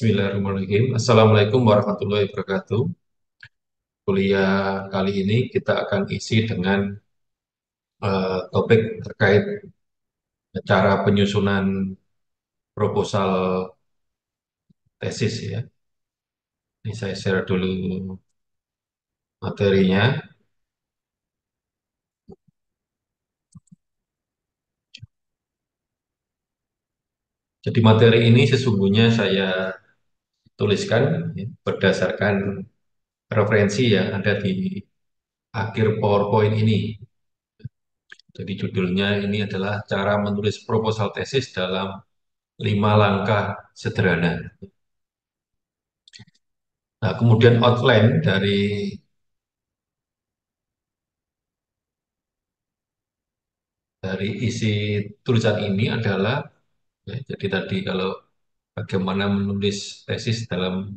Bismillahirrahmanirrahim. Assalamualaikum warahmatullahi wabarakatuh. Kuliah kali ini kita akan isi dengan eh, topik terkait cara penyusunan proposal tesis ya. Ini saya share dulu materinya. Jadi materi ini sesungguhnya saya tuliskan ya, berdasarkan referensi yang ada di akhir PowerPoint ini. Jadi judulnya ini adalah cara menulis proposal tesis dalam lima langkah sederhana. Nah, kemudian outline dari dari isi tulisan ini adalah ya, jadi tadi kalau bagaimana menulis tesis dalam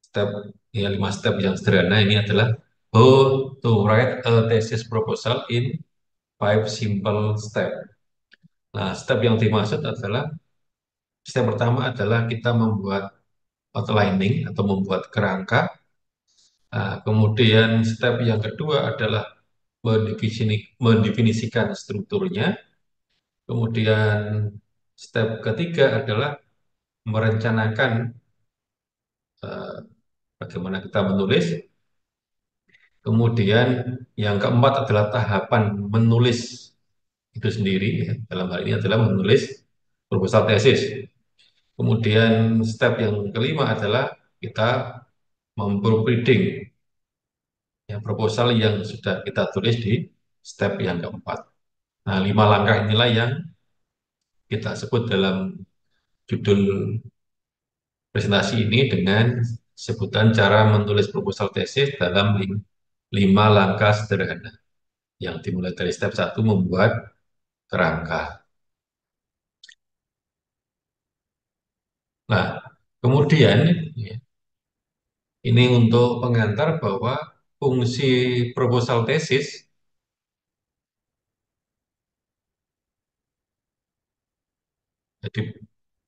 step ya lima step yang sederhana ini adalah how to write a thesis proposal in five simple step. Nah, step yang dimaksud adalah step pertama adalah kita membuat outlining atau membuat kerangka. Nah, kemudian step yang kedua adalah mendefinisikan strukturnya. Kemudian step ketiga adalah merencanakan uh, bagaimana kita menulis. Kemudian yang keempat adalah tahapan menulis itu sendiri. Ya. Dalam hal ini adalah menulis proposal tesis. Kemudian step yang kelima adalah kita memproofreading ya, proposal yang sudah kita tulis di step yang keempat. Nah, lima langkah inilah yang kita sebut dalam judul presentasi ini dengan sebutan cara menulis proposal tesis dalam lima langkah sederhana yang dimulai dari step satu membuat kerangka. Nah, kemudian ya, ini untuk pengantar bahwa fungsi proposal tesis jadi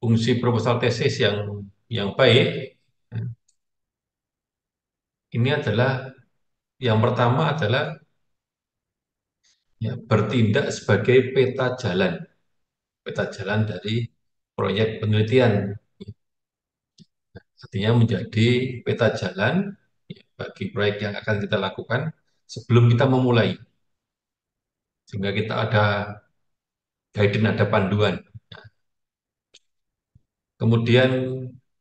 fungsi proposal tesis yang yang baik ya, ini adalah yang pertama adalah ya, bertindak sebagai peta jalan. Peta jalan dari proyek penelitian. Artinya menjadi peta jalan ya, bagi proyek yang akan kita lakukan sebelum kita memulai. Sehingga kita ada guidance ada panduan kemudian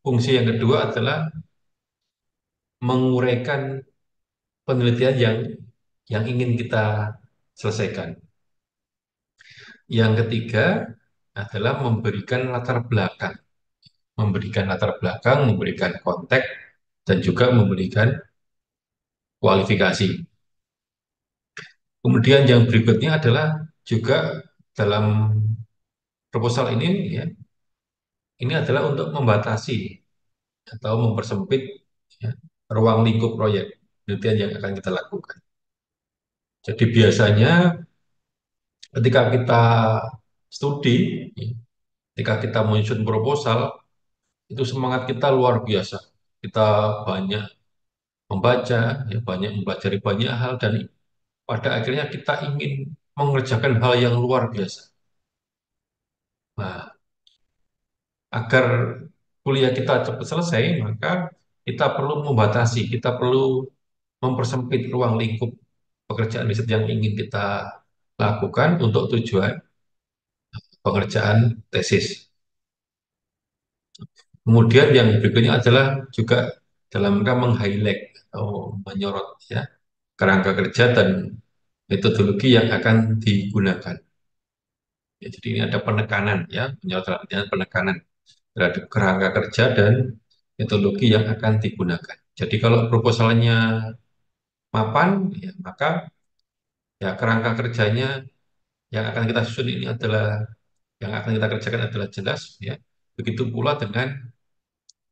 fungsi yang kedua adalah menguraikan penelitian yang yang ingin kita selesaikan yang ketiga adalah memberikan latar belakang memberikan latar belakang, memberikan konteks, dan juga memberikan kualifikasi. Kemudian yang berikutnya adalah juga dalam proposal ini ya, ini adalah untuk membatasi atau mempersempit ya, ruang lingkup proyek penelitian yang akan kita lakukan. Jadi biasanya ketika kita studi, ya, ketika kita menyusun proposal, itu semangat kita luar biasa. Kita banyak membaca, ya, banyak mempelajari banyak hal, dan pada akhirnya kita ingin mengerjakan hal yang luar biasa. Nah, agar kuliah kita cepat selesai, maka kita perlu membatasi, kita perlu mempersempit ruang lingkup pekerjaan riset yang ingin kita lakukan untuk tujuan pengerjaan tesis. Kemudian yang berikutnya adalah juga dalam rangka meng-highlight atau menyorot ya kerangka kerja dan metodologi yang akan digunakan. Ya, jadi ini ada penekanan ya, menyorot penekanan terhadap kerangka kerja dan metodologi yang akan digunakan. Jadi kalau proposalnya mapan, ya, maka ya kerangka kerjanya yang akan kita susun ini adalah yang akan kita kerjakan adalah jelas ya. Begitu pula dengan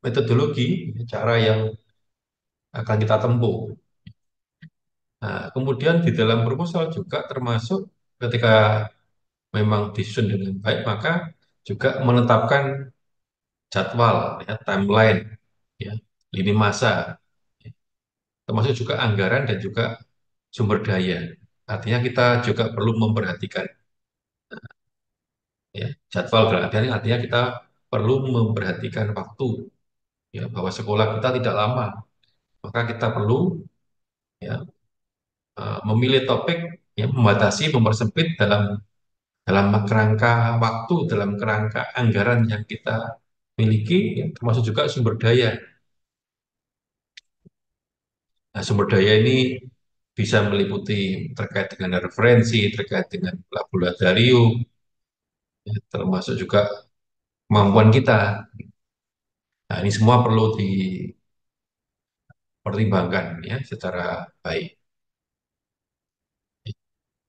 metodologi, cara yang akan kita tempuh. Nah, kemudian di dalam proposal juga termasuk ketika memang disusun dengan baik, maka juga menetapkan jadwal, ya, timeline, ya, lini masa, ya, termasuk juga anggaran dan juga sumber daya. Artinya kita juga perlu memperhatikan ya, jadwal artian artinya kita perlu memperhatikan waktu ya bahwa sekolah kita tidak lama, maka kita perlu ya eh, memilih topik yang membatasi, mempersempit dalam dalam kerangka waktu, dalam kerangka anggaran yang kita miliki, ya, termasuk juga sumber daya. Nah, sumber daya ini bisa meliputi terkait dengan referensi, terkait dengan laboratorium, ya, termasuk juga kemampuan kita. Nah, ini semua perlu dipertimbangkan ya secara baik.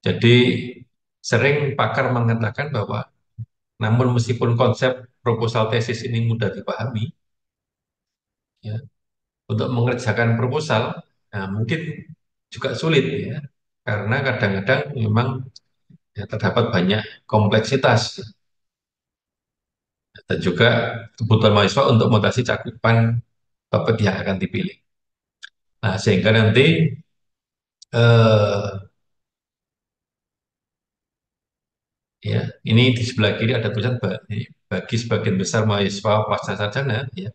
Jadi sering pakar mengatakan bahwa namun meskipun konsep proposal tesis ini mudah dipahami, ya, untuk mengerjakan proposal nah, mungkin juga sulit ya, karena kadang-kadang memang ya, terdapat banyak kompleksitas. Dan juga kebutuhan mahasiswa untuk mutasi cakupan topik yang akan dipilih. Nah, sehingga nanti eh, ya ini di sebelah kiri ada tulisan bagi, bagi sebagian besar mahasiswa pasca sarjana ya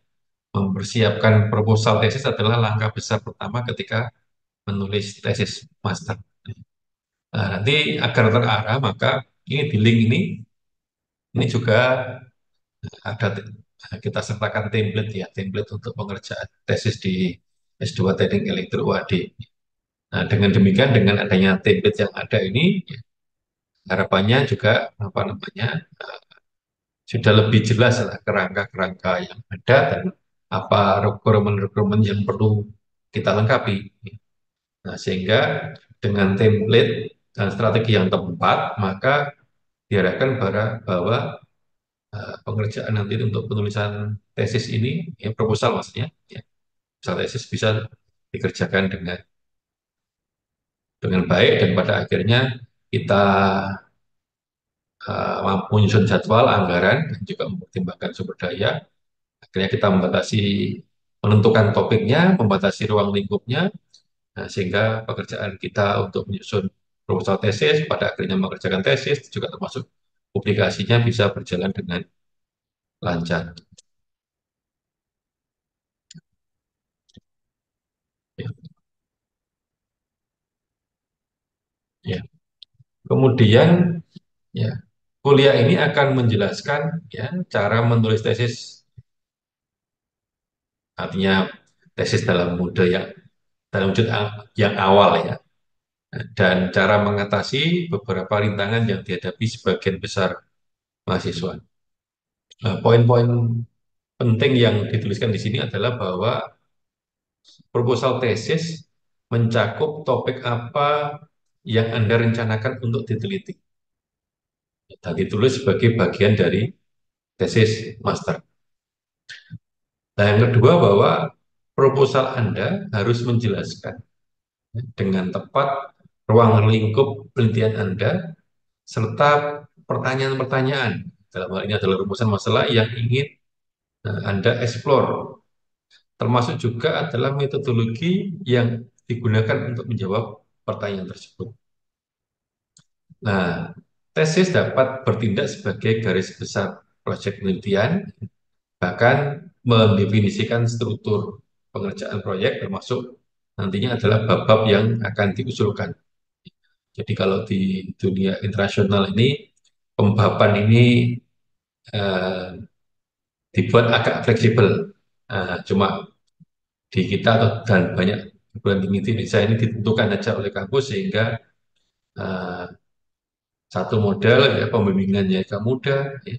mempersiapkan proposal tesis adalah langkah besar pertama ketika menulis tesis master. Nah, nanti agar terarah maka ini di link ini ini juga ada kita sertakan template ya, template untuk pengerjaan tesis di S2 Teknik Elektro UAD. Nah, dengan demikian dengan adanya template yang ada ini ya, harapannya juga apa namanya uh, sudah lebih jelas lah kerangka-kerangka yang ada dan apa requirement-requirement yang perlu kita lengkapi. Nah, sehingga dengan template dan strategi yang tepat, maka diharapkan bahwa uh, pengerjaan nanti untuk penulisan tesis ini, ya, proposal maksudnya, ya, proposal tesis bisa dikerjakan dengan dengan baik dan pada akhirnya kita uh, mampu menyusun jadwal, anggaran, dan juga mempertimbangkan sumber daya. Akhirnya kita membatasi, menentukan topiknya, membatasi ruang lingkupnya, nah, sehingga pekerjaan kita untuk menyusun proposal tesis, pada akhirnya mengerjakan tesis, juga termasuk publikasinya bisa berjalan dengan lancar. Ya. ya. Kemudian ya kuliah ini akan menjelaskan ya cara menulis tesis artinya tesis dalam mode yang dalam wujud yang awal ya dan cara mengatasi beberapa rintangan yang dihadapi sebagian besar mahasiswa. Nah, poin-poin penting yang dituliskan di sini adalah bahwa proposal tesis mencakup topik apa yang Anda rencanakan untuk diteliti. Dan ditulis sebagai bagian dari tesis master. Nah, yang kedua bahwa proposal Anda harus menjelaskan dengan tepat ruang lingkup penelitian Anda serta pertanyaan-pertanyaan. Dalam hal ini adalah rumusan masalah yang ingin eh, Anda explore termasuk juga adalah metodologi yang digunakan untuk menjawab pertanyaan tersebut. Nah, tesis dapat bertindak sebagai garis besar proyek penelitian, bahkan mendefinisikan struktur pengerjaan proyek termasuk nantinya adalah bab-bab yang akan diusulkan. Jadi kalau di dunia internasional ini, pembaban ini eh, dibuat agak fleksibel. Nah, cuma di kita atau dan banyak di Indonesia ini ditentukan saja oleh kampus sehingga uh, satu model ya pembimbingannya agak mudah ya.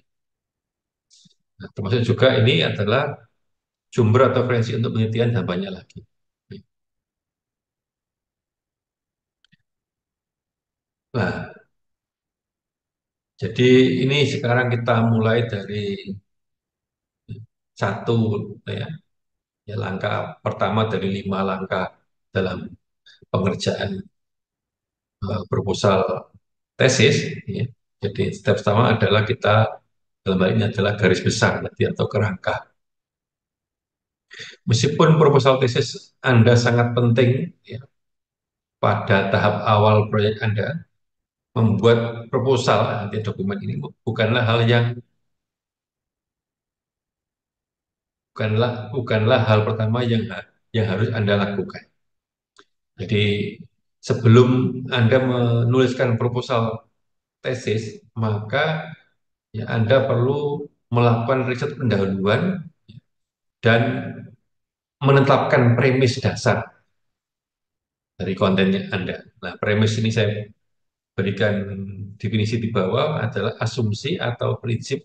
Nah, termasuk juga ini adalah sumber atau referensi untuk penelitian dan banyak lagi. Nah, jadi ini sekarang kita mulai dari satu ya, ya langkah pertama dari lima langkah dalam pengerjaan uh, proposal tesis. Ya. Jadi step pertama adalah kita dalam hal ini adalah garis besar nanti atau kerangka. Meskipun proposal tesis Anda sangat penting ya, pada tahap awal proyek Anda, membuat proposal nanti dokumen ini bukanlah hal yang bukanlah bukanlah hal pertama yang yang harus Anda lakukan. Jadi sebelum Anda menuliskan proposal tesis, maka ya Anda perlu melakukan riset pendahuluan dan menetapkan premis dasar dari kontennya Anda. Nah, premis ini saya berikan definisi di bawah adalah asumsi atau prinsip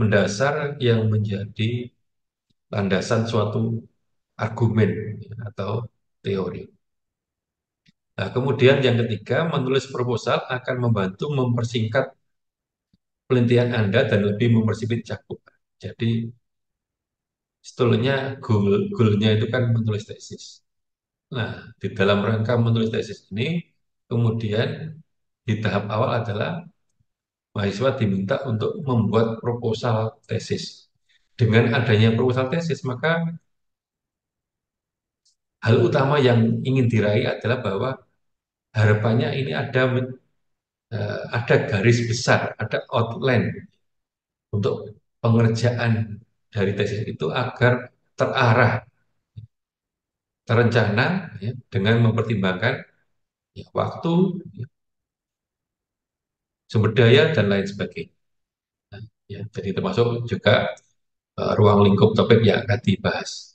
mendasar yang menjadi landasan suatu argumen atau teori. Nah, kemudian yang ketiga, menulis proposal akan membantu mempersingkat penelitian Anda dan lebih mempersempit cakupan. Jadi, sebetulnya goal, goalnya itu kan menulis tesis. Nah, di dalam rangka menulis tesis ini, kemudian di tahap awal adalah mahasiswa diminta untuk membuat proposal tesis. Dengan adanya proposal tesis, maka hal utama yang ingin diraih adalah bahwa harapannya ini ada uh, ada garis besar, ada outline untuk pengerjaan dari tesis itu agar terarah, terencana ya, dengan mempertimbangkan ya, waktu, ya, sumber daya dan lain sebagainya. Nah, ya, jadi termasuk juga uh, ruang lingkup topik yang akan dibahas.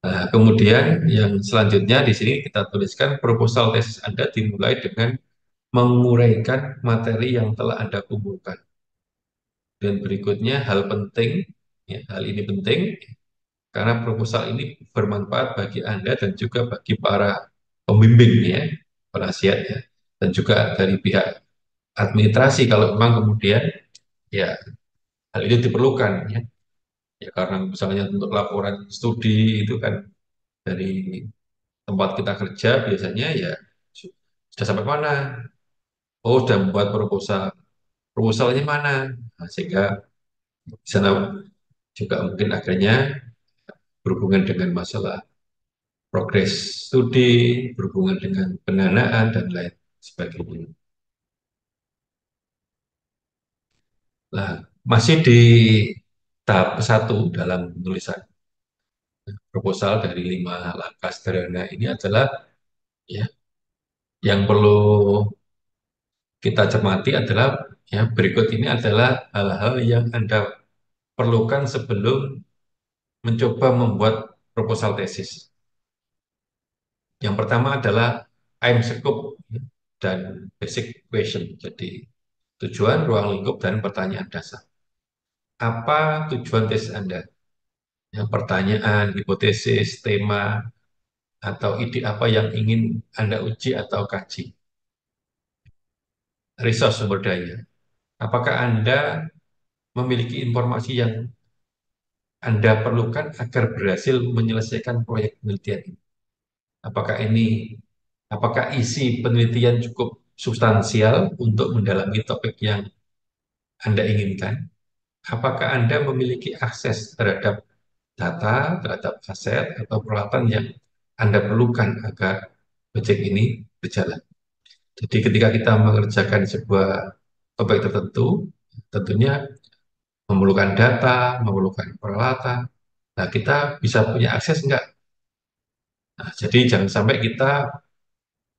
Nah, kemudian yang selanjutnya di sini kita tuliskan proposal tesis Anda dimulai dengan menguraikan materi yang telah Anda kumpulkan. Dan berikutnya hal penting, ya, hal ini penting karena proposal ini bermanfaat bagi Anda dan juga bagi para pembimbing ya, penasihat ya, dan juga dari pihak administrasi kalau memang kemudian ya hal itu diperlukan ya Ya karena misalnya untuk laporan studi itu kan dari tempat kita kerja biasanya ya sudah sampai mana? Oh, sudah membuat proposal. Proposalnya mana? Nah, sehingga di sana juga mungkin akhirnya berhubungan dengan masalah progres studi, berhubungan dengan pendanaan dan lain sebagainya. Nah, masih di tahap satu dalam penulisan proposal dari lima langkah sederhana ini adalah ya yang perlu kita cermati adalah ya berikut ini adalah hal-hal yang Anda perlukan sebelum mencoba membuat proposal tesis. Yang pertama adalah aim scope ya, dan basic question. Jadi tujuan, ruang lingkup, dan pertanyaan dasar. Apa tujuan tesis Anda? Yang pertanyaan, hipotesis, tema, atau ide apa yang ingin Anda uji atau kaji. Resource sumber daya. Apakah Anda memiliki informasi yang Anda perlukan agar berhasil menyelesaikan proyek penelitian ini? Apakah ini, apakah isi penelitian cukup substansial untuk mendalami topik yang Anda inginkan? Apakah Anda memiliki akses terhadap data, terhadap aset, atau peralatan yang Anda perlukan agar proyek ini berjalan? Jadi ketika kita mengerjakan sebuah topik tertentu, tentunya memerlukan data, memerlukan peralatan. Nah, kita bisa punya akses enggak? Nah, jadi jangan sampai kita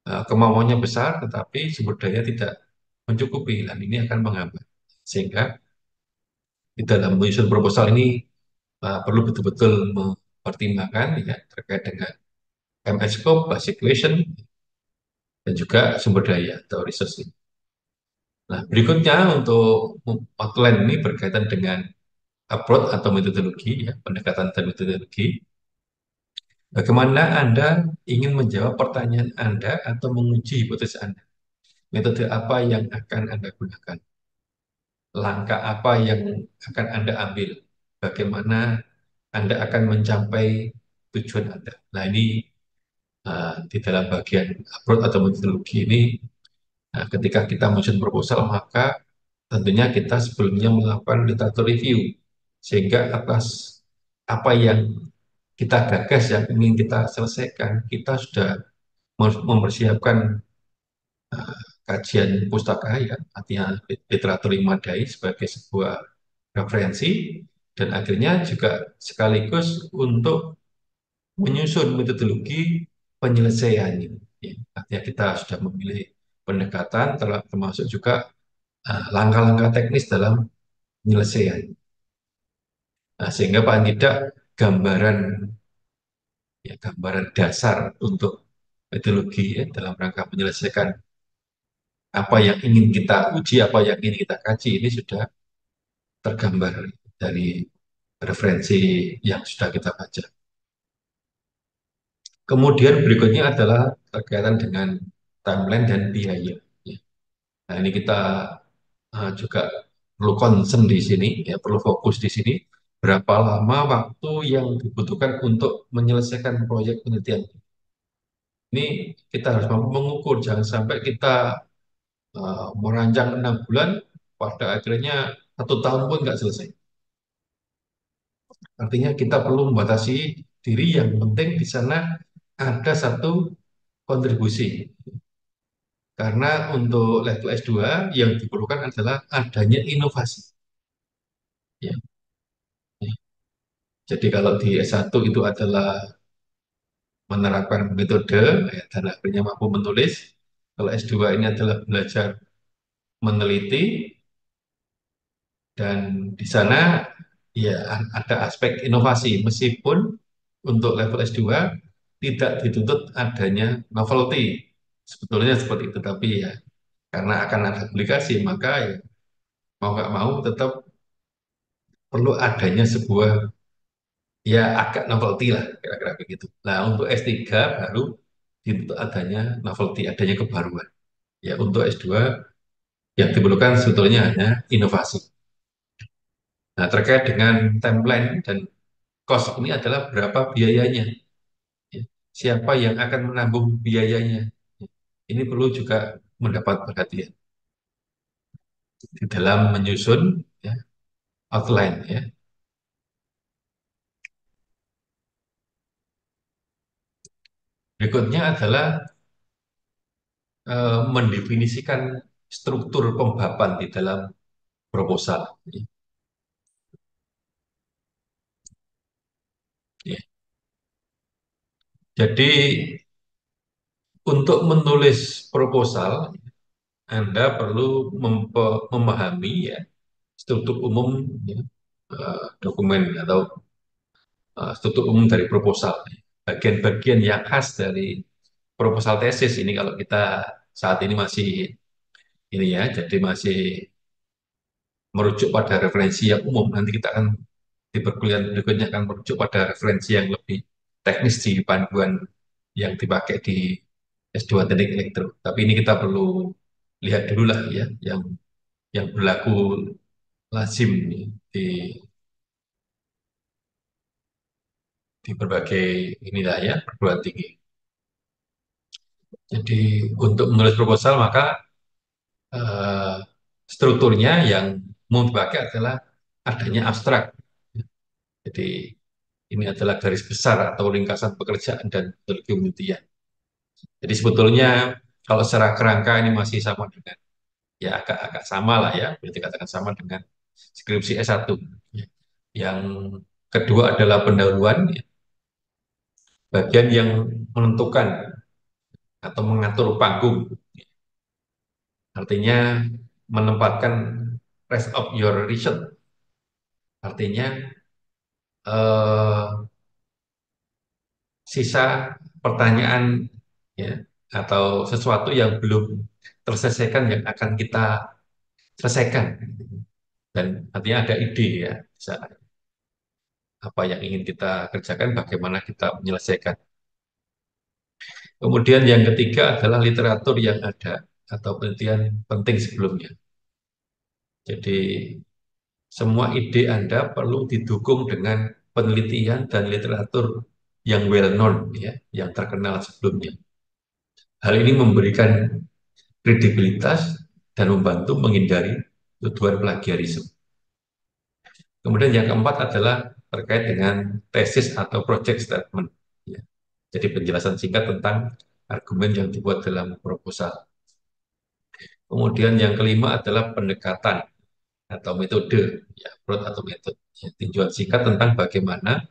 uh, kemauannya besar, tetapi sumber daya tidak mencukupi, dan ini akan menghambat. Sehingga dalam menyusun proposal ini uh, perlu betul-betul mempertimbangkan ya, terkait dengan MS scope, basic question, dan juga sumber daya atau resource. Nah, berikutnya untuk outline ini berkaitan dengan approach atau metodologi, ya, pendekatan dan metodologi. Bagaimana Anda ingin menjawab pertanyaan Anda atau menguji hipotesis Anda? Metode apa yang akan Anda gunakan? Langkah apa yang akan Anda ambil? Bagaimana Anda akan mencapai tujuan Anda? Nah, ini uh, di dalam bagian approach atau metodologi ini Nah, ketika kita menyusun proposal, maka tentunya kita sebelumnya melakukan literatur review sehingga atas apa yang kita gagas yang ingin kita selesaikan kita sudah mempersiapkan uh, kajian pustaka ya artinya literatur yang memadai sebagai sebuah referensi dan akhirnya juga sekaligus untuk menyusun metodologi penyelesaiannya. Ya, artinya kita sudah memilih pendekatan termasuk juga eh, langkah-langkah uh, teknis dalam penyelesaian. Nah, sehingga paling tidak gambaran ya gambaran dasar untuk metodologi ya, dalam rangka menyelesaikan apa yang ingin kita uji, apa yang ingin kita kaji ini sudah tergambar dari referensi yang sudah kita baca. Kemudian berikutnya adalah berkaitan dengan timeline dan biaya. Ya. Nah ini kita uh, juga perlu concern di sini, ya perlu fokus di sini. Berapa lama waktu yang dibutuhkan untuk menyelesaikan proyek penelitian? Ini kita harus mengukur, jangan sampai kita uh, merancang enam bulan, pada akhirnya satu tahun pun nggak selesai. Artinya kita perlu membatasi diri yang penting di sana ada satu kontribusi. Karena untuk level S2 yang diperlukan adalah adanya inovasi. Ya. ya. Jadi kalau di S1 itu adalah menerapkan metode ya, dan akhirnya mampu menulis. Kalau S2 ini adalah belajar meneliti dan di sana ya ada aspek inovasi meskipun untuk level S2 tidak dituntut adanya novelty. Sebetulnya seperti itu, tapi ya karena akan ada aplikasi, maka ya mau nggak mau tetap perlu adanya sebuah ya agak novelty lah, kira-kira begitu. Nah, untuk S3 baru dituntut adanya novelty, adanya kebaruan. Ya, untuk S2 yang diperlukan sebetulnya hanya inovasi. Nah, terkait dengan timeline dan cost ini adalah berapa biayanya siapa yang akan menanggung biayanya. Ini perlu juga mendapat perhatian di dalam menyusun ya, outline ya. Berikutnya adalah eh, mendefinisikan struktur pembahasan di dalam proposal. Ya. Jadi untuk menulis proposal, Anda perlu memahami ya struktur umum ya, uh, dokumen atau uh, struktur umum dari proposal. Bagian-bagian yang khas dari proposal tesis ini kalau kita saat ini masih ini ya, jadi masih merujuk pada referensi yang umum. Nanti kita akan di perkuliahan berikutnya akan merujuk pada referensi yang lebih teknis di panduan yang dipakai di S2 teknik elektro. Tapi ini kita perlu lihat dulu lah ya yang yang berlaku lazim di di berbagai inilah ya perguruan tinggi. Jadi untuk menulis proposal maka uh, strukturnya yang mau dipakai adalah adanya abstrak. Jadi ini adalah garis besar atau lingkasan pekerjaan dan metodologi penelitian. Jadi sebetulnya kalau secara kerangka ini masih sama dengan ya agak-agak sama lah ya, berarti katakan sama dengan skripsi S1. Yang kedua adalah pendahuluan, ya. Bagian yang menentukan atau mengatur panggung. Artinya menempatkan rest of your research. Artinya eh, sisa pertanyaan ya atau sesuatu yang belum terselesaikan yang akan kita selesaikan dan artinya ada ide ya apa yang ingin kita kerjakan bagaimana kita menyelesaikan. Kemudian yang ketiga adalah literatur yang ada atau penelitian penting sebelumnya. Jadi semua ide Anda perlu didukung dengan penelitian dan literatur yang well known ya yang terkenal sebelumnya. Hal ini memberikan kredibilitas dan membantu menghindari tuduhan plagiarisme. Kemudian yang keempat adalah terkait dengan tesis atau project statement. Ya. Jadi penjelasan singkat tentang argumen yang dibuat dalam proposal. Kemudian yang kelima adalah pendekatan atau metode, ya, approach atau metode. Ya, tinjauan singkat tentang bagaimana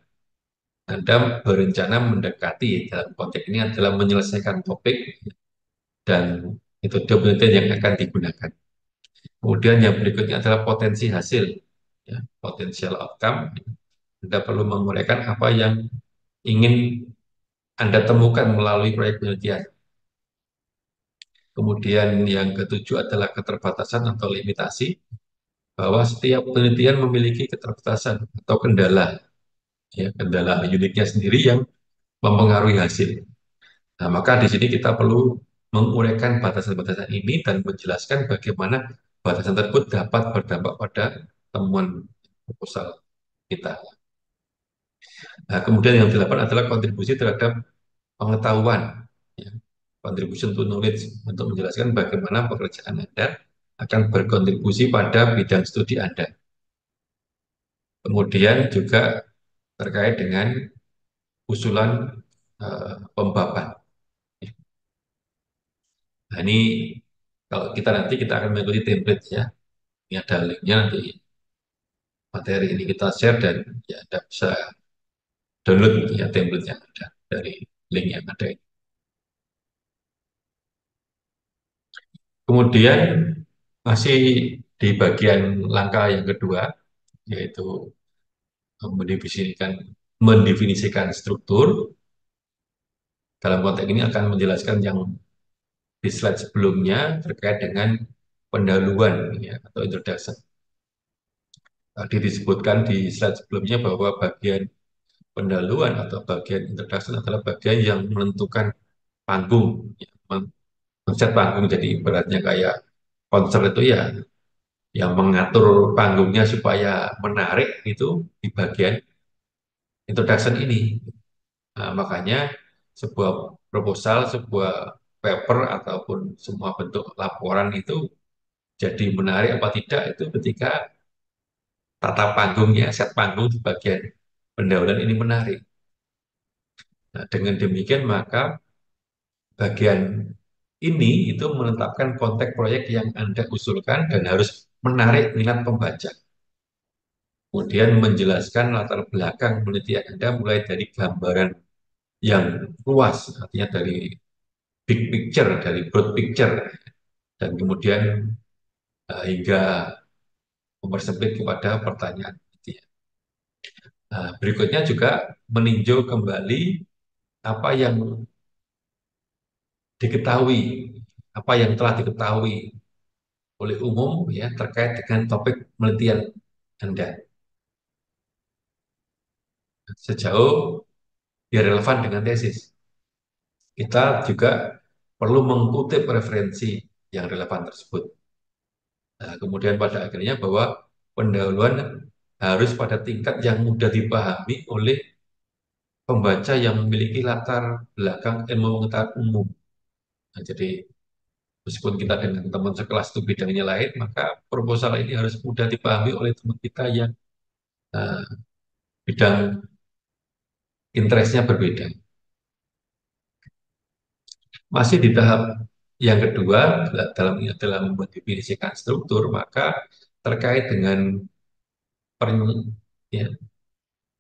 Anda berencana mendekati dalam konteks ini adalah menyelesaikan topik dan metode penelitian yang akan digunakan. Kemudian yang berikutnya adalah potensi hasil, ya, potential outcome. Anda perlu menguraikan apa yang ingin Anda temukan melalui proyek penelitian. Kemudian yang ketujuh adalah keterbatasan atau limitasi, bahwa setiap penelitian memiliki keterbatasan atau kendala, ya, kendala uniknya sendiri yang mempengaruhi hasil. Nah, maka di sini kita perlu menguraikan batasan-batasan ini dan menjelaskan bagaimana batasan tersebut dapat berdampak pada temuan proposal kita. Nah, kemudian yang delapan adalah kontribusi terhadap pengetahuan, ya. contribution to knowledge, untuk menjelaskan bagaimana pekerjaan Anda akan berkontribusi pada bidang studi Anda. Kemudian juga terkait dengan usulan uh, pembaban. Nah, ini kalau kita nanti kita akan mengikuti template ya. Ini ada linknya nanti materi ini kita share dan ya Anda bisa download ya template yang ada dari link yang ada ini. Kemudian masih di bagian langkah yang kedua, yaitu mendefinisikan, mendefinisikan struktur. Dalam konteks ini akan menjelaskan yang di slide sebelumnya terkait dengan pendahuluan ya, atau introduction. Tadi disebutkan di slide sebelumnya bahwa bagian pendahuluan atau bagian introduction adalah bagian yang menentukan panggung, ya, men panggung. Jadi ibaratnya kayak konser itu ya yang mengatur panggungnya supaya menarik itu di bagian introduction ini. Nah, makanya sebuah proposal, sebuah paper ataupun semua bentuk laporan itu jadi menarik apa tidak itu ketika tata panggungnya, set panggung di bagian pendahuluan ini menarik. Nah, dengan demikian maka bagian ini itu menetapkan konteks proyek yang Anda usulkan dan harus menarik minat pembaca. Kemudian menjelaskan latar belakang penelitian Anda mulai dari gambaran yang luas, artinya dari big picture, dari broad picture, dan kemudian uh, hingga mempersempit kepada pertanyaan. Nah, berikutnya juga meninjau kembali apa yang diketahui, apa yang telah diketahui oleh umum ya terkait dengan topik penelitian Anda. Sejauh dia relevan dengan tesis. Kita juga perlu mengutip referensi yang relevan tersebut. Nah, kemudian pada akhirnya bahwa pendahuluan harus pada tingkat yang mudah dipahami oleh pembaca yang memiliki latar belakang ilmu pengetahuan umum. Nah, jadi meskipun kita dengan teman sekelas itu bidangnya lain, maka proposal ini harus mudah dipahami oleh teman kita yang uh, bidang interestnya berbeda. Masih di tahap yang kedua, dalam dalam mendefinisikan struktur, maka terkait dengan ya,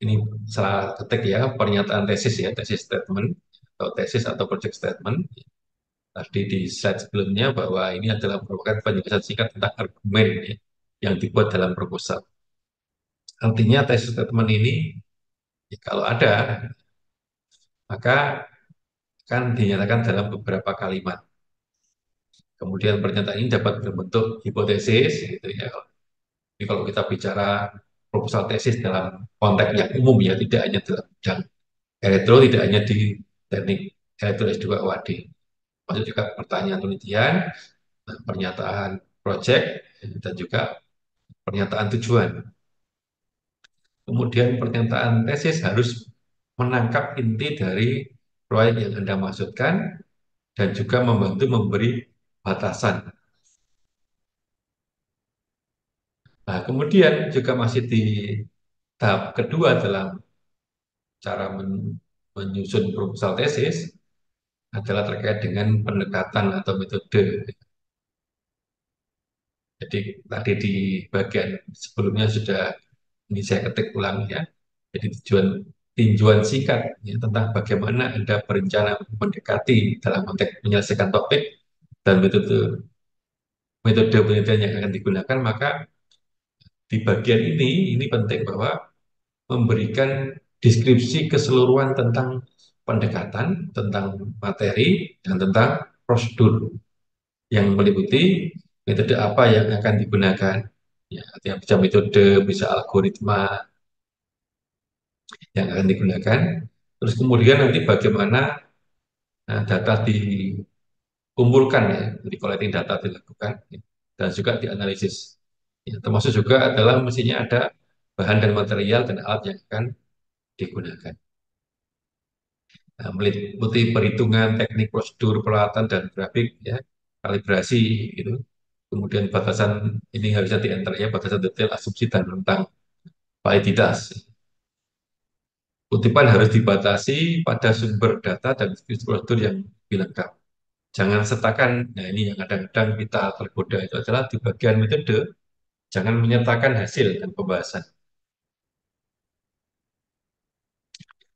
ini salah ketik ya pernyataan tesis ya tesis statement atau tesis atau project statement tadi di slide sebelumnya bahwa ini adalah merupakan penjelasan singkat tentang argumen ya, yang dibuat dalam proposal. Artinya tesis statement ini ya, kalau ada maka akan dinyatakan dalam beberapa kalimat. Kemudian pernyataan ini dapat berbentuk hipotesis, gitu ya. Jadi kalau kita bicara proposal tesis dalam konteks yang umum ya, tidak hanya dalam bidang elektro, tidak hanya di teknik elektro S2 UAD masuk juga pertanyaan penelitian, pernyataan proyek, dan juga pernyataan tujuan. Kemudian pernyataan tesis harus menangkap inti dari proyek yang Anda maksudkan dan juga membantu memberi batasan. Nah, kemudian juga masih di tahap kedua dalam cara men- menyusun proposal tesis adalah terkait dengan pendekatan atau metode. Jadi tadi di bagian sebelumnya sudah ini saya ketik ulang ya. Jadi tujuan tinjauan singkat ya, tentang bagaimana Anda berencana mendekati dalam konteks menyelesaikan topik dan metode metode penelitian yang akan digunakan, maka di bagian ini ini penting bahwa memberikan deskripsi keseluruhan tentang pendekatan, tentang materi, dan tentang prosedur yang meliputi metode apa yang akan digunakan. Ya, artinya bisa metode, bisa algoritma yang akan digunakan. Terus kemudian nanti bagaimana nah, data dikumpulkan ya, jadi collecting data dilakukan ya, dan juga dianalisis. Ya, termasuk juga adalah mestinya ada bahan dan material dan alat yang akan digunakan. Nah, meliputi perhitungan, teknik, prosedur, peralatan, dan grafik, ya, kalibrasi, gitu. Kemudian batasan, ini nggak bisa ya, batasan detail, asumsi, dan tentang validitas. Kutipan harus dibatasi pada sumber data dan prosedur yang lengkap. Jangan sertakan, nah ini yang kadang-kadang kita tergoda itu adalah di bagian metode, jangan menyertakan hasil dan pembahasan.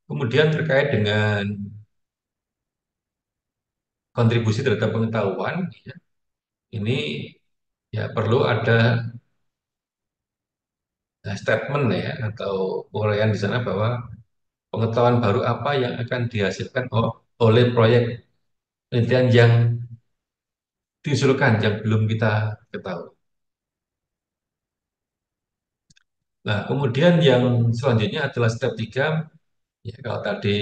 Kemudian terkait dengan kontribusi terhadap pengetahuan, ya, ini ya perlu ada statement ya atau uraian di sana bahwa pengetahuan baru apa yang akan dihasilkan oleh proyek penelitian yang diusulkan yang belum kita ketahui. Nah, kemudian yang selanjutnya adalah step 3. Ya, kalau tadi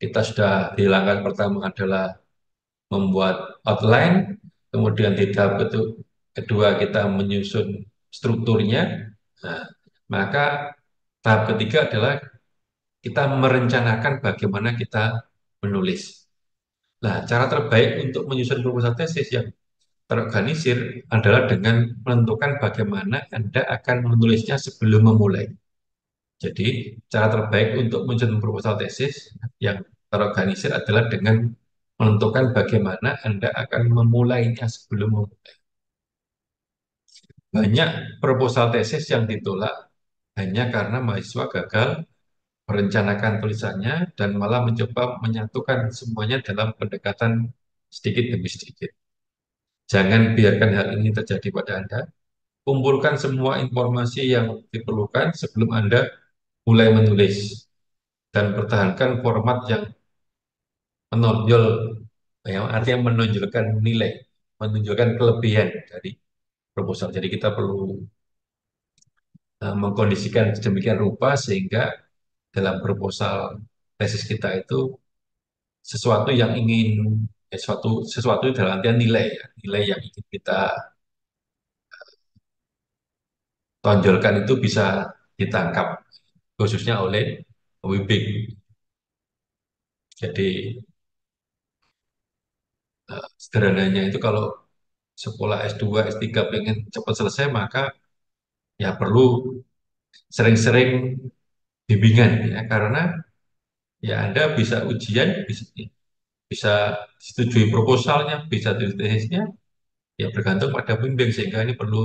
kita sudah di langkah pertama adalah membuat outline, kemudian di tahap kedua kita menyusun strukturnya. Nah, maka tahap ketiga adalah kita merencanakan bagaimana kita menulis. Nah, cara terbaik untuk menyusun proposal tesis yang terorganisir adalah dengan menentukan bagaimana Anda akan menulisnya sebelum memulai. Jadi, cara terbaik untuk menyusun proposal tesis yang terorganisir adalah dengan menentukan bagaimana Anda akan memulainya sebelum memulai. Banyak proposal tesis yang ditolak hanya karena mahasiswa gagal merencanakan tulisannya dan malah mencoba menyatukan semuanya dalam pendekatan sedikit demi sedikit. Jangan biarkan hal ini terjadi pada Anda. Kumpulkan semua informasi yang diperlukan sebelum Anda mulai menulis dan pertahankan format yang menonjol, yang artinya menonjolkan nilai, menunjukkan kelebihan dari proposal. Jadi kita perlu uh, mengkondisikan sedemikian rupa sehingga dalam proposal tesis kita itu sesuatu yang ingin ya, sesuatu sesuatu dalam artian nilai ya, nilai yang ingin kita tonjolkan itu bisa ditangkap khususnya oleh pembimbing. Jadi uh, sederhananya itu kalau sekolah S2, S3 pengen cepat selesai maka ya perlu sering-sering bimbingan ya karena ya Anda bisa ujian bisa bisa disetujui proposalnya, bisa tesisnya ya bergantung pada pembimbing sehingga ini perlu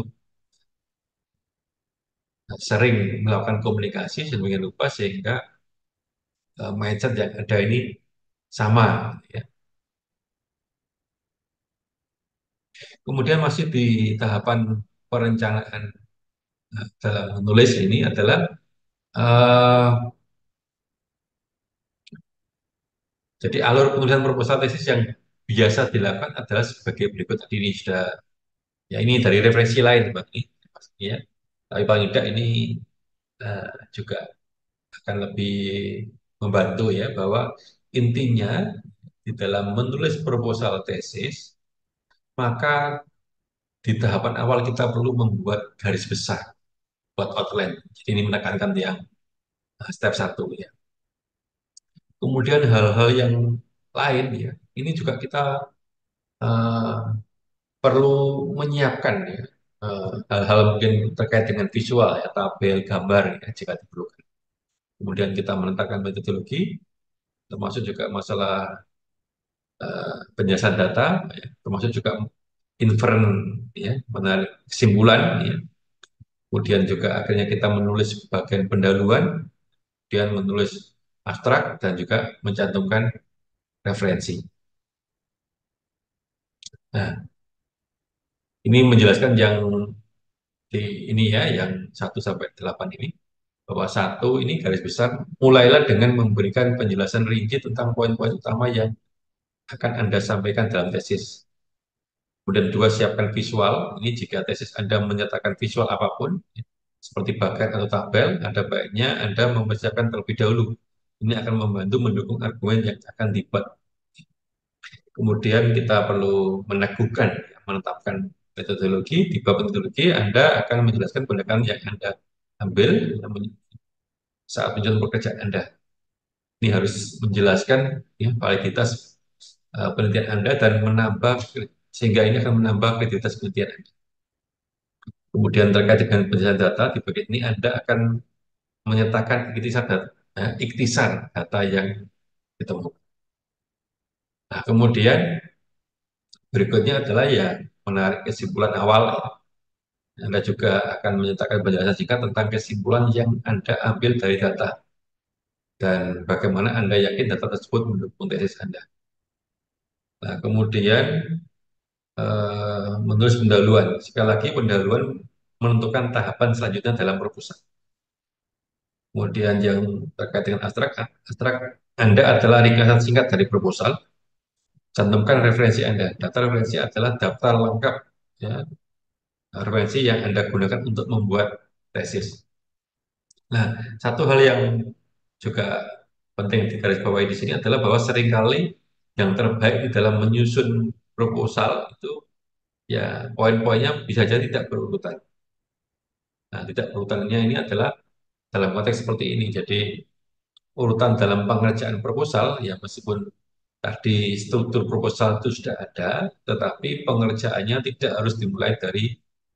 sering melakukan komunikasi sedemikian rupa sehingga uh, mindset yang ada ini sama ya. Kemudian masih di tahapan perencanaan uh, menulis ini adalah uh, jadi alur penulisan proposal tesis yang biasa dilakukan adalah sebagai berikut tadi ini sudah ya ini dari referensi lain Pak ini ya. Tapi paling tidak ini uh, juga akan lebih membantu ya bahwa intinya di dalam menulis proposal tesis maka di tahapan awal kita perlu membuat garis besar buat outline. Jadi ini menekankan yang eh, step satu ya. Kemudian hal-hal yang lain ya, ini juga kita uh, perlu menyiapkan ya. eh, hal-hal mungkin terkait dengan visual ya, tabel, gambar ya, jika diperlukan. Kemudian kita menetapkan metodologi, termasuk juga masalah eh, penjelasan data, ya, termasuk juga inferen, ya, menarik kesimpulan, ya. Kemudian juga akhirnya kita menulis bagian pendahuluan, kemudian menulis abstrak dan juga mencantumkan referensi. Nah, ini menjelaskan yang di ini ya, yang satu sampai 8 ini, bahwa satu ini garis besar, mulailah dengan memberikan penjelasan rinci tentang poin-poin utama yang akan Anda sampaikan dalam tesis. Kemudian dua, siapkan visual. Ini jika tesis Anda menyatakan visual apa pun, seperti bagan atau tabel, ada baiknya Anda mempersiapkan terlebih dahulu. Ini akan membantu mendukung argumen yang akan dibuat. Kemudian kita perlu meneguhkan, menetapkan metodologi. Di bab metodologi, Anda akan menjelaskan pendekatan yang Anda ambil saat menjalankan pekerjaan Anda. Ini harus menjelaskan ya, validitas uh, penelitian Anda dan menambah sehingga ini akan menambah kredibilitas penelitian Anda. Kemudian terkait dengan penjelasan data di bagian ini Anda akan menyatakan iktisar data, ya, iktisar data yang ditemukan. Nah, kemudian berikutnya adalah ya menarik kesimpulan awal. Anda juga akan menyatakan penjelasan singkat tentang kesimpulan yang Anda ambil dari data dan bagaimana Anda yakin data tersebut mendukung tesis Anda. Nah, kemudian eh, menulis pendahuluan. Sekali lagi pendahuluan menentukan tahapan selanjutnya dalam proposal. Kemudian yang terkait dengan abstrak, abstrak Anda adalah ringkasan singkat dari proposal. Cantumkan referensi Anda. Data referensi adalah daftar lengkap ya, referensi yang Anda gunakan untuk membuat tesis. Nah, satu hal yang juga penting digarisbawahi di sini adalah bahwa sering kali yang terbaik di dalam menyusun proposal itu ya poin-poinnya bisa jadi tidak berurutan. Nah, tidak berurutannya ini adalah dalam konteks seperti ini. Jadi urutan dalam pengerjaan proposal ya meskipun tadi struktur proposal itu sudah ada, tetapi pengerjaannya tidak harus dimulai dari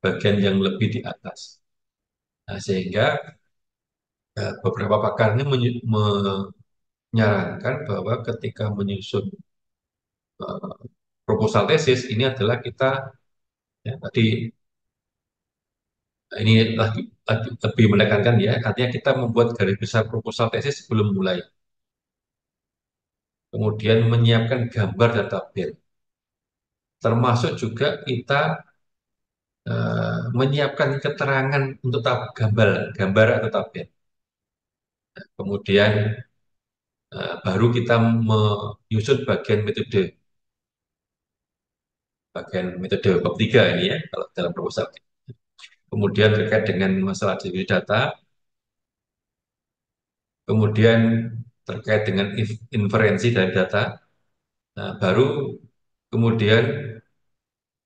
bagian yang lebih di atas. Nah, sehingga eh, beberapa pakar ini menyarankan bahwa ketika menyusun eh, proposal tesis ini adalah kita ya, tadi ini lagi, lagi lebih menekankan ya, artinya kita membuat garis besar proposal tesis sebelum mulai. Kemudian menyiapkan gambar dan tabel. Termasuk juga kita uh, menyiapkan keterangan untuk tab gambar, gambar atau tabel. Kemudian uh, baru kita menyusun bagian metode. Bagian metode bab 3 ini ya, kalau dalam proposal. Kemudian terkait dengan masalah data, kemudian terkait dengan inferensi dari data, nah, baru kemudian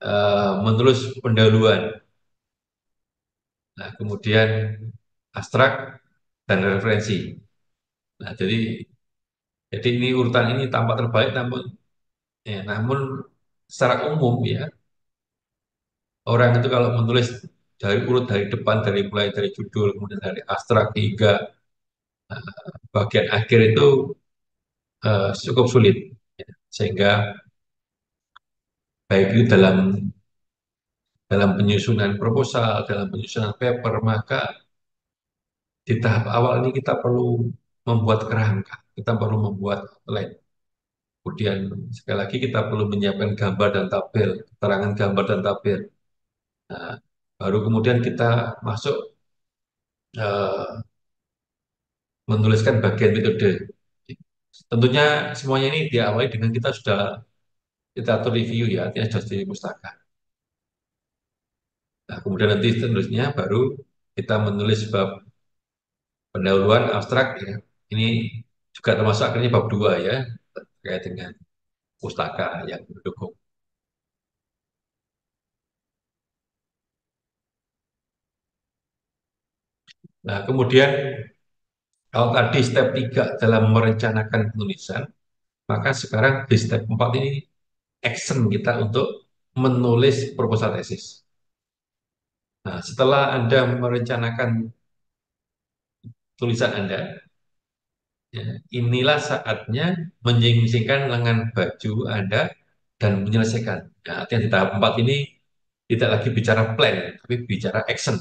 uh, menulis pendahuluan, nah, kemudian abstrak dan referensi. Nah, jadi jadi ini urutan ini tampak terbaik, namun ya, namun secara umum ya orang itu kalau menulis dari urut dari depan dari mulai dari judul kemudian dari abstrak hingga uh, bagian akhir itu uh, cukup sulit. Sehingga baik itu dalam dalam penyusunan proposal dalam penyusunan paper maka di tahap awal ini kita perlu membuat kerangka kita perlu membuat outline. Kemudian sekali lagi kita perlu menyiapkan gambar dan tabel keterangan gambar dan tabel. Nah, baru kemudian kita masuk uh, menuliskan bagian metode Tentunya semuanya ini diawali dengan kita sudah kita atur review ya, artinya sudah di pustaka. Nah, kemudian nanti seterusnya baru kita menulis bab pendahuluan abstrak ya. Ini juga termasuk akhirnya bab dua ya, terkait dengan pustaka yang mendukung. Nah, kemudian kalau tadi step 3 dalam merencanakan penulisan, maka sekarang di step 4 ini action kita untuk menulis proposal tesis. Nah, setelah Anda merencanakan tulisan Anda, ya, inilah saatnya menyingsingkan lengan baju Anda dan menyelesaikan. Nah, artinya di tahap 4 ini tidak lagi bicara plan, tapi bicara action.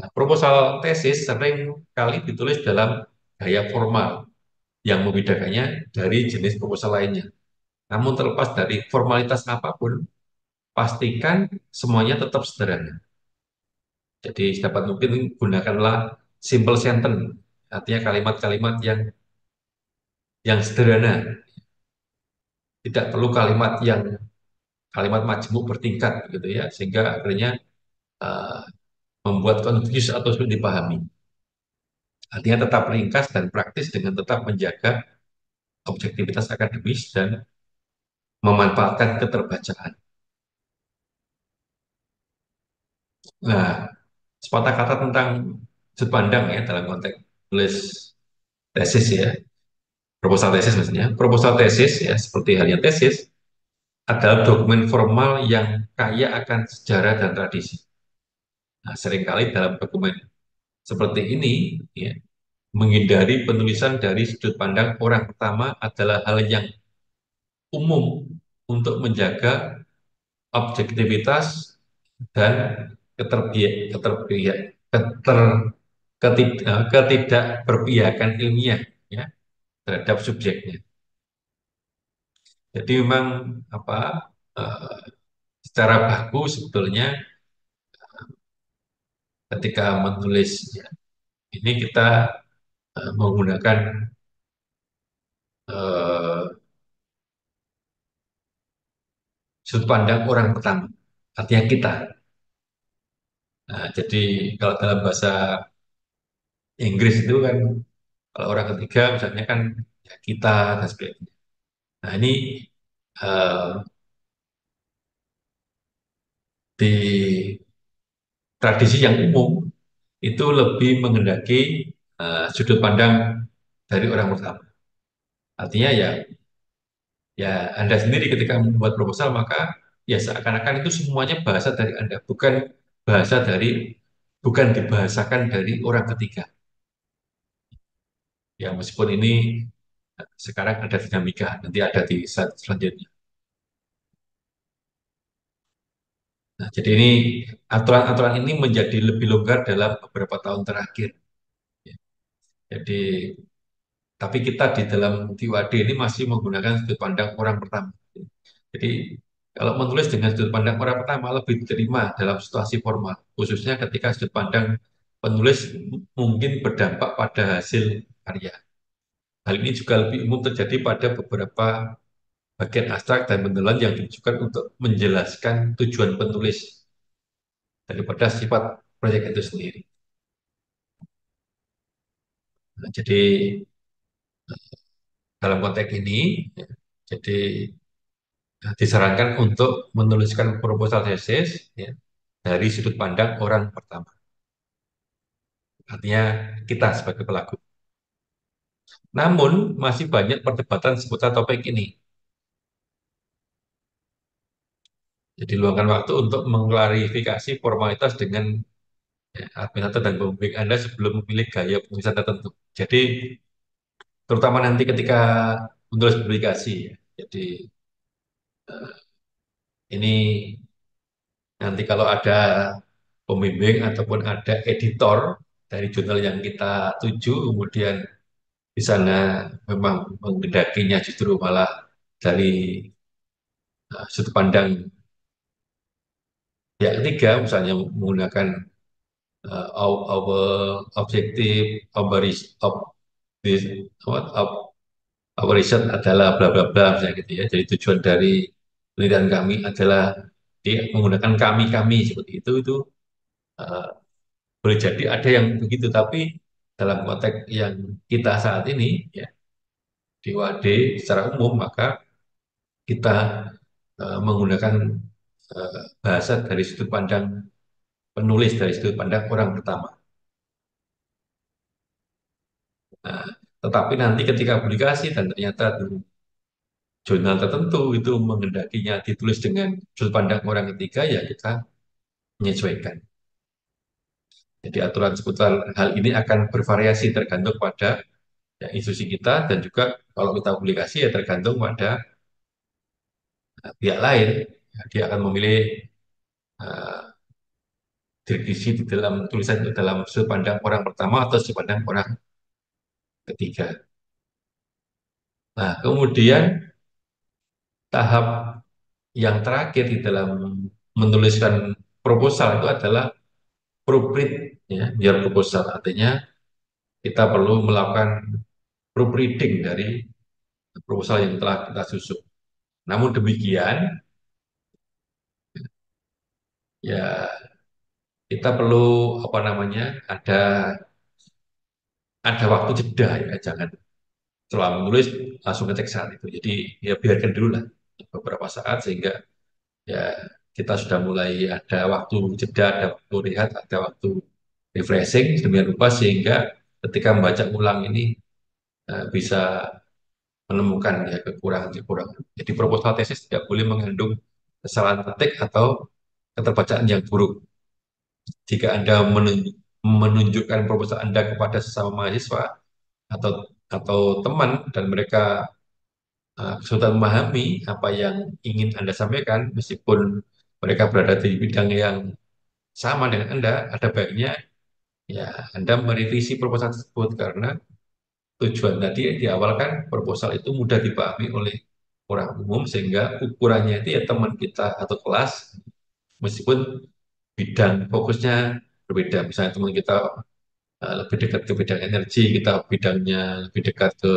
Nah, proposal tesis sering kali ditulis dalam gaya formal yang membedakannya dari jenis proposal lainnya. Namun terlepas dari formalitas apa pun, pastikan semuanya tetap sederhana. Jadi sedapat mungkin gunakanlah simple sentence, artinya kalimat-kalimat yang yang sederhana. Tidak perlu kalimat yang kalimat majemuk bertingkat gitu ya, sehingga akhirnya uh, membuat confuse atau sulit dipahami. Artinya tetap ringkas dan praktis dengan tetap menjaga objektivitas akademis dan memanfaatkan keterbacaan. Nah, sepatah kata tentang sudut pandang ya dalam konteks tulis tesis ya, proposal tesis maksudnya. Proposal tesis ya seperti halnya tesis adalah dokumen formal yang kaya akan sejarah dan tradisi. Nah, sering kali dalam dokumen seperti ini ya, menghindari penulisan dari sudut pandang orang pertama adalah hal yang umum untuk menjaga objektivitas dan keterbiak keterbiak keter ketid, eh, ketidakberpihakan ilmiah ya terhadap subjeknya. Jadi memang apa uh, secara baku sebetulnya ketika menulis ya, ini kita uh, menggunakan uh, sudut pandang orang pertama, artinya kita. Nah, jadi kalau dalam bahasa Inggris itu kan kalau orang ketiga misalnya kan ya kita dan sebagainya. Nah ini uh, di tradisi yang umum itu lebih mengendaki uh, sudut pandang dari orang pertama. Artinya ya ya Anda sendiri ketika membuat proposal maka ya seakan-akan itu semuanya bahasa dari Anda, bukan bahasa dari bukan dibahasakan dari orang ketiga. Ya meskipun ini sekarang ada dinamika, nanti ada di saat selanjutnya. Nah, jadi ini aturan-aturan ini menjadi lebih longgar dalam beberapa tahun terakhir. Ya. Jadi, tapi kita di dalam TIWAD ini masih menggunakan sudut pandang orang pertama. Jadi, kalau menulis dengan sudut pandang orang pertama lebih diterima dalam situasi formal, khususnya ketika sudut pandang penulis mungkin berdampak pada hasil karya. Hal ini juga lebih umum terjadi pada beberapa bagian abstrak dan mendalam yang ditujukan untuk menjelaskan tujuan penulis daripada sifat proyek itu sendiri. Nah, jadi dalam konteks ini, ya, jadi nah, disarankan untuk menuliskan proposal tesis ya, dari sudut pandang orang pertama. Artinya kita sebagai pelaku. Namun masih banyak perdebatan seputar topik ini. Jadi luangkan waktu untuk mengklarifikasi formalitas dengan ya, administrator dan pembimbing Anda sebelum memilih gaya penulisan tertentu. Jadi terutama nanti ketika menulis publikasi. Ya. Jadi uh, ini nanti kalau ada pembimbing ataupun ada editor dari jurnal yang kita tuju, kemudian di sana memang menggendakinya justru malah dari uh, sudut pandang ya ketiga, misalnya menggunakan uh, our objective, our, of what, adalah bla bla bla misalnya gitu ya. Jadi tujuan dari penelitian kami adalah dia menggunakan kami kami seperti itu itu uh, boleh jadi ada yang begitu tapi dalam konteks yang kita saat ini ya di WAD secara umum maka kita uh, menggunakan bahasa dari sudut pandang penulis dari sudut pandang orang pertama. Nah, tetapi nanti ketika publikasi dan ternyata jurnal tertentu itu mengendakinya ditulis dengan sudut pandang orang ketiga, ya kita menyesuaikan. Jadi aturan seputar hal ini akan bervariasi tergantung pada ya, institusi kita dan juga kalau kita publikasi ya tergantung pada uh, pihak lain. Dia akan memilih uh, di dalam tulisan itu dalam sudut pandang orang pertama atau sudut pandang orang ketiga. Nah, kemudian tahap yang terakhir di dalam menuliskan proposal itu adalah proofread ya, biar proposal artinya kita perlu melakukan proofreading dari proposal yang telah kita susun. Namun demikian, ya kita perlu apa namanya ada ada waktu jeda ya, jangan setelah menulis langsung ngecek saat itu. Jadi ya biarkan dulu lah beberapa saat sehingga ya kita sudah mulai ada waktu jeda, ada waktu rehat, ada waktu refreshing sedemikian rupa sehingga ketika membaca ulang ini uh, bisa menemukan ya kekurangan-kekurangan. Jadi proposal tesis tidak boleh mengandung kesalahan ketik atau keterbacaan yang buruk. Jika Anda menunjukkan proposal Anda kepada sesama mahasiswa atau atau teman dan mereka kesulitan memahami apa yang ingin Anda sampaikan, meskipun mereka berada di bidang yang sama dengan Anda, ada baiknya ya Anda merevisi proposal tersebut karena tujuan tadi di awal proposal itu mudah dipahami oleh orang umum sehingga ukurannya itu ya teman kita atau kelas meskipun bidang fokusnya berbeda. Misalnya teman kita uh, lebih dekat ke bidang energi, kita bidangnya lebih dekat ke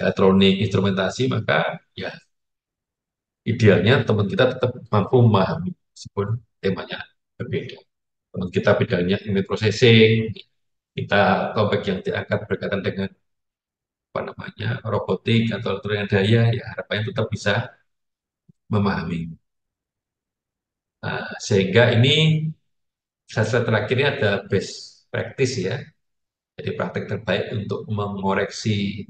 elektronik, instrumentasi, maka ya idealnya teman kita tetap mampu memahami meskipun temanya berbeda. Teman kita bidangnya image processing, kita topik yang diangkat berkaitan dengan apa namanya robotik atau elektronik daya, ya harapannya tetap bisa memahami. Nah, sehingga ini slide terakhir ini ada best practice ya. Jadi praktek terbaik untuk mengoreksi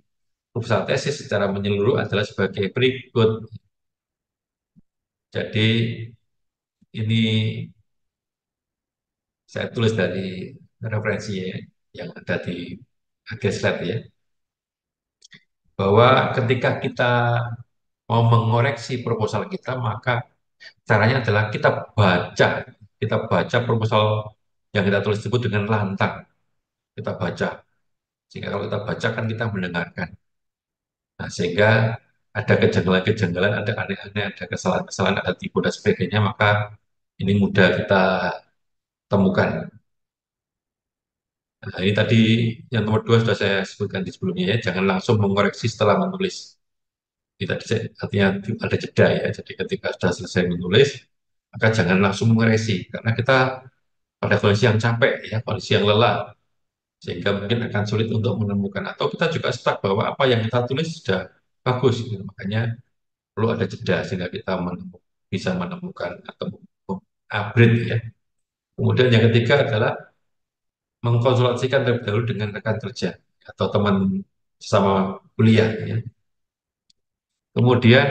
proposal tesis secara menyeluruh adalah sebagai berikut. Jadi ini saya tulis dari referensi ya, yang ada di akhir slide ya. Bahwa ketika kita mau mengoreksi proposal kita, maka caranya adalah kita baca, kita baca proposal yang kita tulis tersebut dengan lantang. Kita baca. Sehingga kalau kita baca kan kita mendengarkan. Nah, sehingga ada kejanggalan-kejanggalan, ada aneh-aneh, ada kesalahan-kesalahan, ada tipu dan sebagainya, maka ini mudah kita temukan. Nah, ini tadi yang nomor dua sudah saya sebutkan di sebelumnya ya, jangan langsung mengoreksi setelah menulis. Saya, artinya ada jeda ya, jadi ketika sudah selesai menulis, maka jangan langsung mengoreksi, karena kita pada kondisi yang capek ya, kondisi yang lelah, sehingga mungkin akan sulit untuk menemukan atau kita juga stuck bahwa apa yang kita tulis sudah bagus gitu. makanya perlu ada jeda sehingga kita menemukan, bisa menemukan atau upgrade ya kemudian yang ketiga adalah mengkonsultasikan terlebih dahulu dengan rekan kerja atau teman sama kuliah ya. Kemudian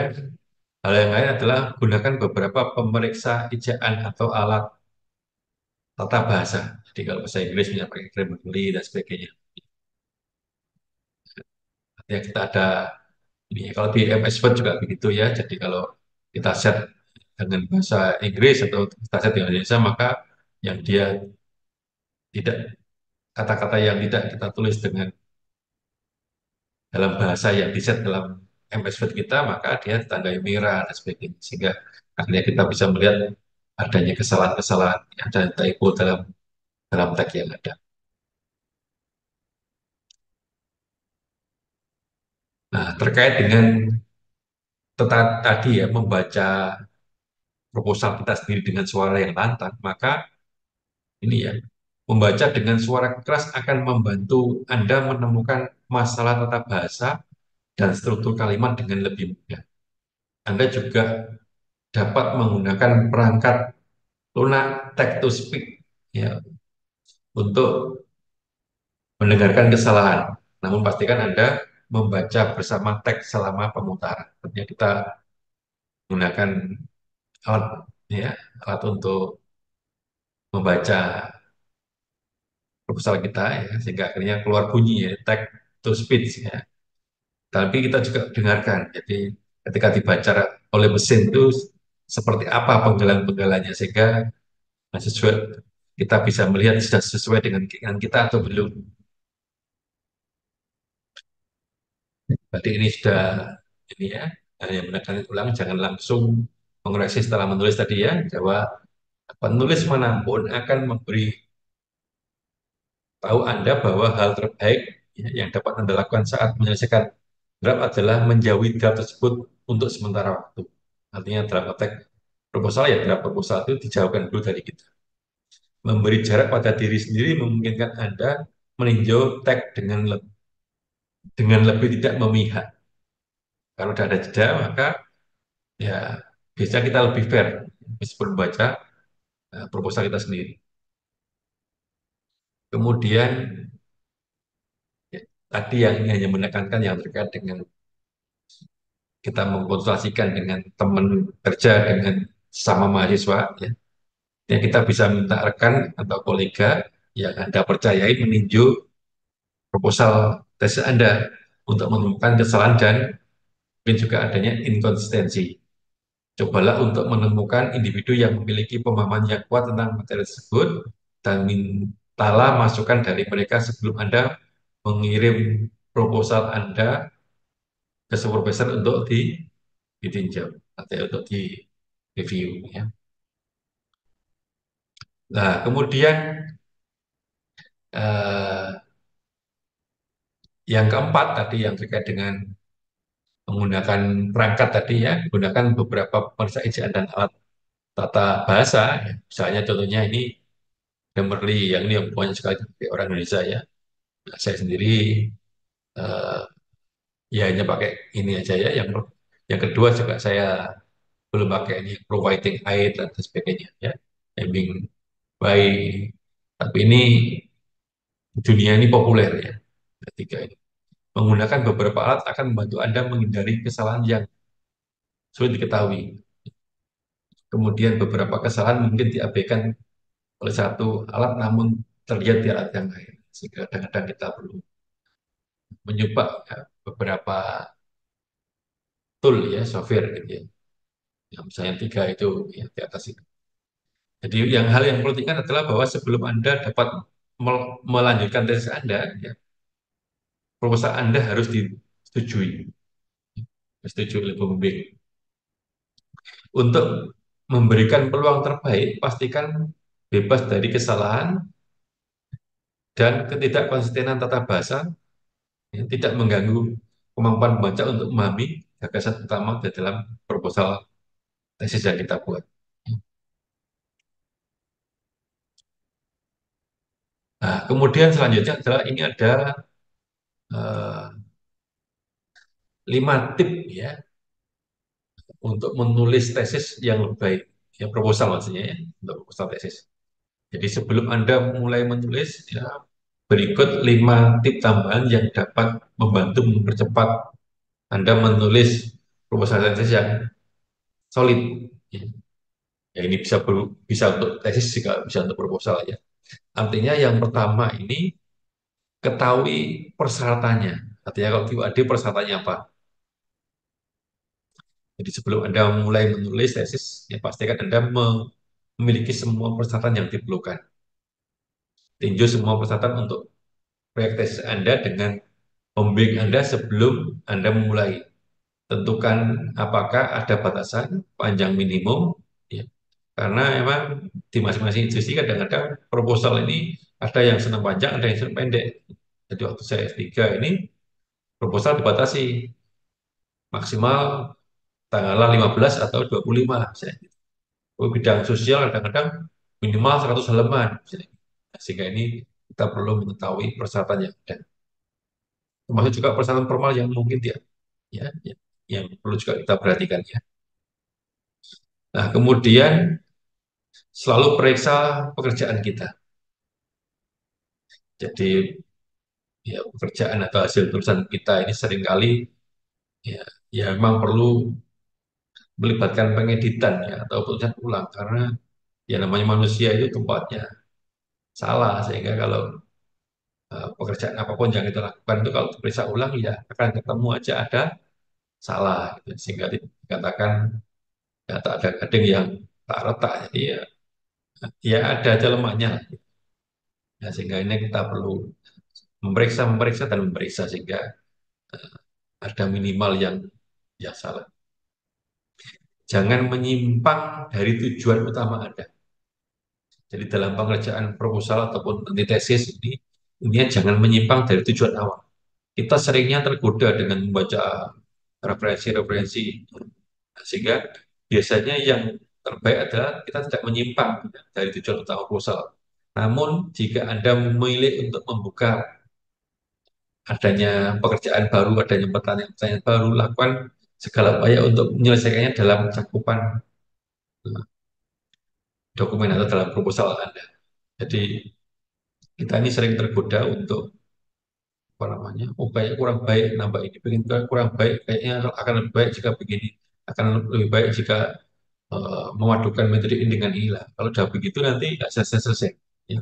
hal yang lain adalah gunakan beberapa pemeriksa ejaan atau alat tata bahasa. Jadi kalau bahasa Inggris misalnya pakai Grammarly dan sebagainya. Ya kita ada ini kalau di MS Word juga begitu ya. Jadi kalau kita set dengan bahasa Inggris atau kita set dengan Indonesia maka yang dia tidak kata-kata yang tidak kita tulis dengan dalam bahasa yang di set dalam MS Word kita maka dia tandai merah dan sebagainya sehingga akhirnya kita bisa melihat adanya kesalahan-kesalahan ada typo dalam dalam tag yang ada. Nah, terkait dengan tadi ya membaca proposal kita sendiri dengan suara yang lantang, maka ini ya membaca dengan suara keras akan membantu Anda menemukan masalah tata bahasa dan struktur kalimat dengan lebih mudah. Anda juga dapat menggunakan perangkat lunak text to speak ya untuk mendengarkan kesalahan. Namun pastikan Anda membaca bersama teks selama pemutaran. Artinya kita menggunakan alat ya, alat untuk membaca proposal kita ya sehingga akhirnya keluar bunyi ya text to speech ya. Tapi kita juga dengarkan. Jadi ketika dibaca oleh mesin itu seperti apa penggalan-penggalannya sehingga sesuai kita bisa melihat sudah sesuai dengan keinginan kita atau belum. Berarti ini sudah ini ya hanya menekan ulang jangan langsung mengoreksi setelah menulis tadi ya bahwa penulis mana pun akan memberi tahu Anda bahwa hal terbaik ya, yang dapat Anda lakukan saat menyelesaikan draft adalah menjauhi draft tersebut untuk sementara waktu. Artinya dalam konteks proposal ya draft proposal itu dijauhkan dulu dari kita. Memberi jarak pada diri sendiri memungkinkan Anda meninjau teks dengan le dengan lebih tidak memihak. Kalau sudah ada jeda, maka ya bisa kita lebih fair meskipun membaca uh, proposal kita sendiri. Kemudian tadi yang ini hanya menekankan yang terkait dengan kita mengkonsultasikan dengan teman kerja dengan sama mahasiswa ya. ya kita bisa minta rekan atau kolega yang Anda percayai meninjau proposal tesis Anda untuk menemukan kesalahan dan mungkin juga adanya inkonsistensi. Cobalah untuk menemukan individu yang memiliki pemahaman yang kuat tentang materi tersebut dan mintalah masukan dari mereka sebelum Anda mengirim proposal Anda ke supervisor untuk di, ditinjau atau untuk di review ya. Nah, kemudian eh, yang keempat tadi yang terkait dengan menggunakan perangkat tadi ya, menggunakan beberapa pemeriksa ejaan dan alat tata bahasa. Ya. Misalnya contohnya ini Grammarly yang ini yang banyak sekali orang Indonesia ya. Saya sendiri eh, ya hanya pakai ini aja ya. Yang yang kedua juga saya belum pakai ini providing aid dan sebagainya ya. Aiming by tapi ini dunia ini populer ya. Ketiga ini. Menggunakan beberapa alat akan membantu Anda menghindari kesalahan yang sulit diketahui. Kemudian beberapa kesalahan mungkin diabaikan oleh satu alat namun terlihat di alat yang lain. Sehingga kadang-kadang kita perlu mencoba ya, beberapa tool ya, software gitu ya. Yang misalnya tiga itu ya, di atas itu. Jadi yang hal yang perlu diingat adalah bahwa sebelum Anda dapat melanjutkan tesis Anda, ya, proposal Anda harus disetujui. Disetujui oleh pembimbing. Untuk memberikan peluang terbaik, pastikan bebas dari kesalahan dan ketidakkonsistenan tata bahasa, ya, tidak mengganggu kemampuan membaca untuk memahami gagasan utama di dalam proposal tesis yang kita buat. Nah, kemudian selanjutnya adalah ini ada uh, lima tip ya untuk menulis tesis yang lebih baik, ya proposal maksudnya ya, untuk proposal tesis. Jadi sebelum Anda mulai menulis, ya, berikut lima tip tambahan yang dapat membantu mempercepat Anda menulis proposal tesis yang solid. Ya, ya ini bisa bisa untuk tesis juga bisa untuk proposal ya. Artinya yang pertama ini ketahui persyaratannya. Artinya kalau QAD persyaratannya apa? Jadi sebelum Anda mulai menulis tesis, ya pastikan Anda memiliki semua persyaratan yang diperlukan. Tinjau semua persyaratan untuk proyek tesis Anda dengan pembimbing Anda sebelum Anda memulai. Tentukan apakah ada batasan panjang minimum, ya. karena memang di masing-masing institusi kadang-kadang proposal ini ada yang senang panjang, ada yang senang pendek. Jadi waktu saya S3 ini proposal dibatasi maksimal tanggal 15 atau 25 misalnya. Oh, bidang sosial kadang-kadang minimal 100 halaman. Sehingga ini kita perlu mengetahui persyaratan yang ada. Termasuk juga persyaratan formal yang mungkin dia ya, ya yang perlu juga kita perhatikan ya. Nah, kemudian selalu periksa pekerjaan kita. Jadi ya pekerjaan atau hasil tulisan kita ini sering kali ya, ya memang perlu melibatkan pengeditan ya atau tulisan ulang karena Ya namanya manusia itu tempatnya salah sehingga kalau eh, pekerjaan apa pun yang kita lakukan itu kalau diperiksa ulang ya akan ketemu aja ada salah gitu. Sehingga dikatakan ya tak ada gading yang tak retak. Jadi ya, ya ada aja lemahnya. Ya, sehingga ini kita perlu memeriksa, memeriksa dan memeriksa sehingga ada minimal yang ya salah. Jangan menyimpang dari tujuan utama Anda. Jadi dalam pengerjaan proposal ataupun antitesis ini, intinya jangan menyimpang dari tujuan awal. Kita seringnya tergoda dengan membaca referensi-referensi, sehingga biasanya yang terbaik adalah kita tidak menyimpang dari tujuan utama proposal. Namun, jika Anda memilih untuk membuka adanya pekerjaan baru, adanya pertanyaan-pertanyaan baru, lakukan segala upaya untuk menyelesaikannya dalam cakupan dokumen atau dalam proposal Anda. Jadi kita ini sering tergoda untuk apa namanya, kayak kurang baik nambah ini, bikin kurang baik, kayaknya akan lebih baik jika begini, akan lebih baik jika uh, memadukan metode ini dengan ini lah. Kalau udah begitu nanti nggak selesai-selesai. Ya.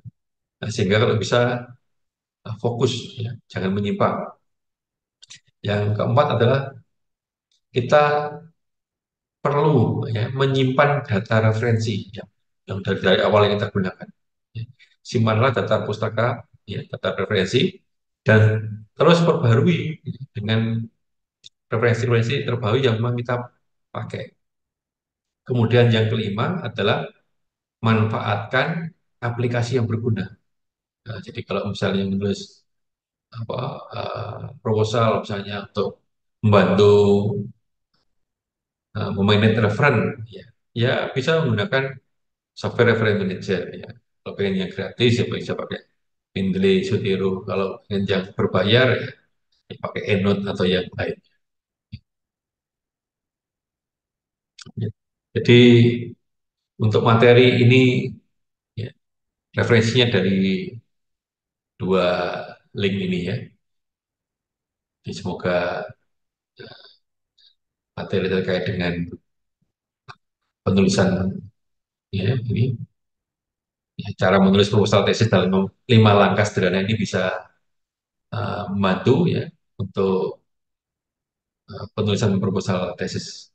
Nah, sehingga kalau bisa uh, fokus, ya, jangan menyimpang. Yang keempat adalah kita perlu ya, menyimpan data referensi ya, yang dari, dari awal yang kita gunakan. Ya. Simpanlah data pustaka, ya, data referensi, dan terus perbarui ya, dengan referensi-referensi terbaru yang memang kita pakai. Kemudian yang kelima adalah manfaatkan aplikasi yang berguna. Nah, jadi kalau misalnya menulis apa uh, proposal misalnya untuk membantu uh, memanage referen, ya, ya bisa menggunakan software reference manager ya. Kalau pengen yang gratis ya bisa pakai Mendeley, Zotero. Kalau pengen yang berbayar ya, ya pakai Endnote atau yang lain. Ya. Jadi untuk materi ini ya, referensinya dari dua link ini ya. Semoga materi terkait dengan penulisan ya ini ya, cara menulis proposal tesis dalam lima langkah sederhana ini bisa uh, membantu ya untuk uh, penulisan proposal tesis.